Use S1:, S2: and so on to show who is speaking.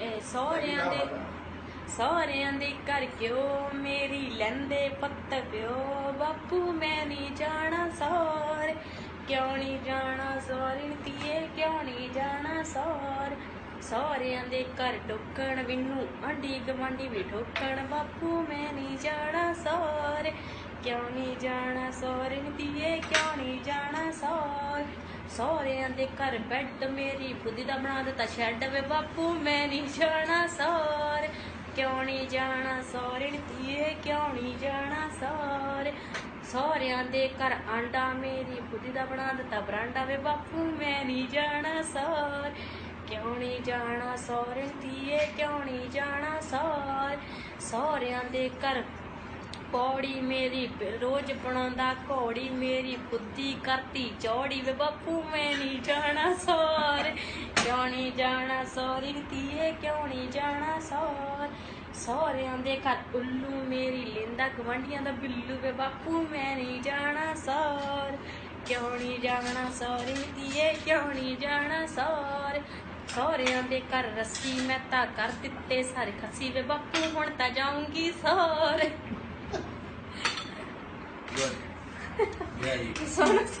S1: ਇਹ ਸਹੁਰਿਆਂ ਦੇ ਸਹੁਰਿਆਂ ਦੇ ਘਰ ਕਿਉਂ ਮੇਰੀ ਲੈਂਦੇ ਪੱਤ ਪਿਓ? ਬਾਪੂ ਮੈਂ ਨਹੀਂ ਜਾਣਾ ਸਹੁਰ। ਕਿਉਂ ਨਹੀਂ ਜਾਣਾ ਸਹੁਰਿਨ ਤੀਏ ਕਿਉਂ ਨਹੀਂ ਜਾਣਾ ਸਹੁਰ? ਸਹੁਰਿਆਂ ਦੇ ਘਰ ਟੋਕਣ ਵਿੰਨੂ ਆਂਢੀ ਗਵਾਂਢੀ ਵੀ ਠੋਕਣ। ਬਾਪੂ ਮੈਂ ਨਹੀਂ ਜਾਣਾ ਸਹੁਰ। ਕਿਉਂ ਨਹੀਂ ਜਾਣਾ ਸਹੁਰਿਨ ਤੀਏ ਕਿਉਂ ਨਹੀਂ ਸਹੁਰਿਆਂ ਦੇ ਘਰ ਬੈੱਡ ਮੇਰੀ ਬੁੱਧੀ ਦਾ ਬਣਾ ਦਿੱਤਾ ਸ਼ੈੱਡ ਵੇ ਬਾਪੂ, ਮੈਂ ਨਹੀਂ ਜਾਣਾ ਸਹੁਰ ਕਿਉਂ ਨਹੀਂ ਜਾਣਾ ਸਹੁਰਿਨ ਤੀਏ ਕਿਉਂ ਨਹੀਂ ਜਾਣਾ ਸਹੁਰ ਸਹੁਰਿਆਂ ਦੇ ਘਰ ਆਂਡਾ ਮੇਰੀ ਬੁੱਧੀ ਦਾ ਬਣਾ ਦਿੱਤਾ, ਬਰਾਂਡਾ ਵੇ ਬਾਪੂ, ਮੈਂ ਨਹੀਂ ਜਾਣਾ ਸਹੁਰ ਕਿਉਂ ਨਹੀਂ ਜਾਣਾ ਸਹੁਰਿਨ ਤੀਏ ਕਿਉਂ ਨਹੀਂ ਜਾਣਾ ਸਹੁਰ ਸਹੁਰਿਆਂ ਦੇ ਘਰ ਪੌੜੀ ਮੇਰੀ ਰੋਜ਼ ਬਣਾਉਂਦਾ, ਘੋੜੀ ਮੇਰੀ ਬੁੱਧੀ ਕਰਤੀ, ਚੌੜੀ ਵੇ ਬਾਪੂ ਮੈਂ ਨਹੀਂ ਜਾਣਾ ਸੌਰ। ਕਿਉਂ ਨਹੀਂ ਜਾਣਾ ਸੌਰੀ? ਤੀਏ ਕਿਉਂ ਨਹੀਂ ਜਾਣਾ ਸੌਰ? ਸਹੁਰਿਆਂ ਦੇ ਘਰ ਉੱਲੂ ਮੇਰੀ ਲੈਂਦਾ, ਗਵਾਂਢੀਆਂ ਦਾ ਬਿੱਲੂ ਵੇ ਬਾਪੂ ਮੈਂ ਨਹੀਂ ਜਾਣਾ ਸੌਰ। ਕਿਉਂ ਨਹੀਂ ਜਾਣਾ ਸੌਰੀ? ਤੀਏ ਕਿਉਂ ਨਹੀਂ ਜਾਣਾ ਸੌਰ? ਸਹੁਰਿਆਂ ਦੇ ਘਰ ਰੱਸੀ ਮੈਂ ਤਾਂ ਕਰ ਦਿੱਤੇ, ਸਾਰੇ ਖੱਸੀ ਵੇ ਬਾਪੂ ਹੁਣ ਤਾਂ ਜਾਊਂਗੀ ਸੌਰ।
S2: そんな
S1: 好き